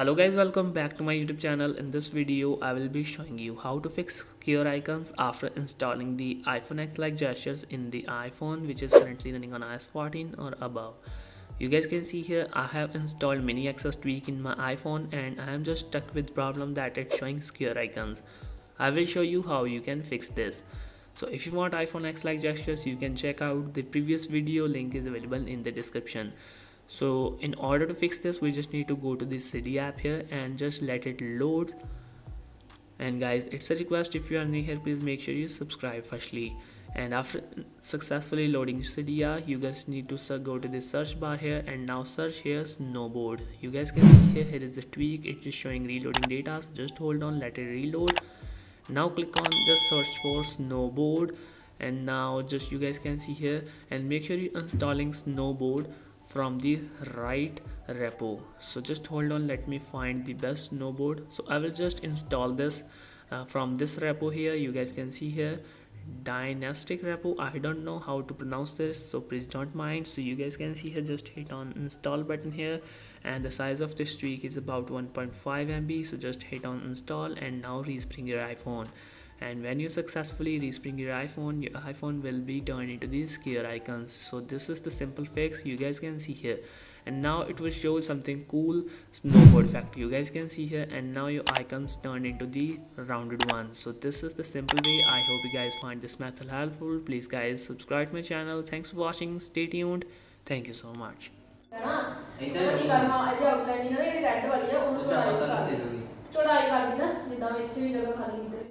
hello guys welcome back to my youtube channel. In this video i will be showing you how to fix square icons after installing the iphone x like gestures in the iphone which is currently running on ios 14 or above. You guys can see here i have installed Mini Xs tweak in my iphone and i am just stuck with problem that it's showing square icons. I will show you how you can fix this. So if you want iphone x like gestures you can check out the previous video. Link is available in the description so in order to fix this we just need to go to the Cydia app here and just let it load. And guys it's a request. If you are new here please make sure you subscribe firstly. And after successfully loading Cydia you guys need to go to the search bar here and now search here snowboard. You guys can see here here is the tweak. It is showing reloading data. So just hold on let it reload. Now click on just search for snowboard. And now just you guys can see here. And make sure you installing snowboard from the right repo. So just hold on let me find the best snowboard. So i will just install this uh, from this repo here. You guys can see here dynastic repo. I don't know how to pronounce this so please don't mind. So you guys can see here just hit on install button here and the size of this tweak is about 1.5 mb so just hit on install and now respring your iphone and when you successfully respring your iphone your iphone will be turned into these square icons so this is the simple fix you guys can see here and now it will show something cool snowboard effect you guys can see here and now your icons turned into the rounded one so this is the simple way i hope you guys find this method helpful please guys subscribe to my channel thanks for watching stay tuned thank you so much ਚੌੜਾਈ ਕਰਦੀ ਨਾ ਜਿੱਦਾਂ ਇੱਥੇ ਵੀ ਜਗ੍ਹਾ ਖਾਲੀ